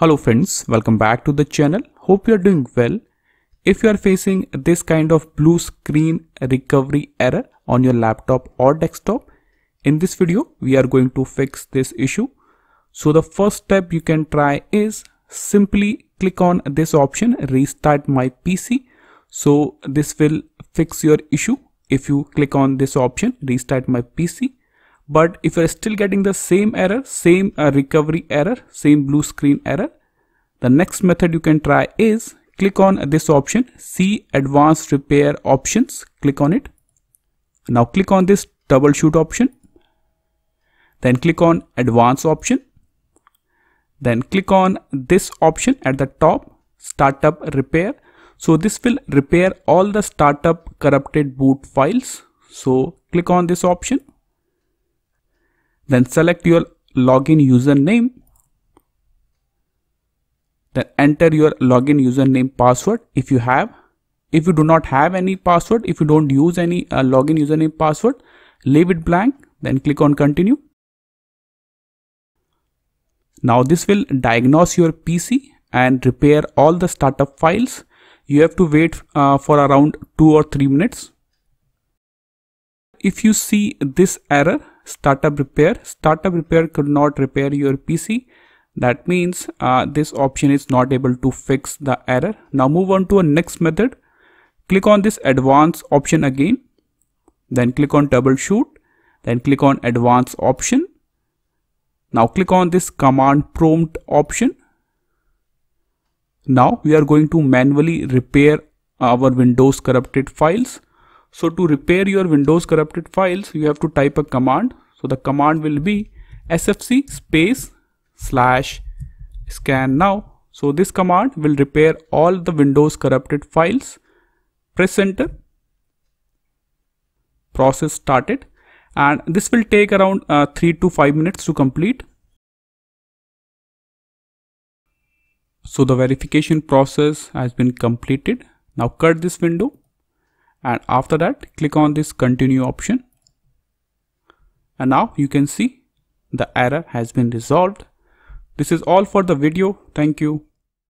Hello friends, welcome back to the channel. Hope you are doing well. If you are facing this kind of blue screen recovery error on your laptop or desktop, in this video we are going to fix this issue. So the first step you can try is simply click on this option restart my PC. So this will fix your issue if you click on this option restart my PC but if you're still getting the same error same uh, recovery error same blue screen error the next method you can try is click on this option see advanced repair options click on it. Now click on this troubleshoot option then click on advanced option then click on this option at the top startup repair. So this will repair all the startup corrupted boot files. So click on this option then select your login username. Then enter your login username password if you have. If you do not have any password, if you don't use any uh, login username password, leave it blank. Then click on continue. Now this will diagnose your PC and repair all the startup files. You have to wait uh, for around 2 or 3 minutes. If you see this error, startup repair. Startup repair could not repair your pc that means uh, this option is not able to fix the error. Now move on to a next method. Click on this advanced option again. Then click on troubleshoot. Then click on advanced option. Now click on this command prompt option. Now we are going to manually repair our windows corrupted files so to repair your Windows corrupted files, you have to type a command. So the command will be sfc space slash scan now. So this command will repair all the Windows corrupted files. Press enter. Process started and this will take around uh, 3 to 5 minutes to complete. So the verification process has been completed. Now cut this window and after that click on this continue option. And now you can see the error has been resolved. This is all for the video. Thank you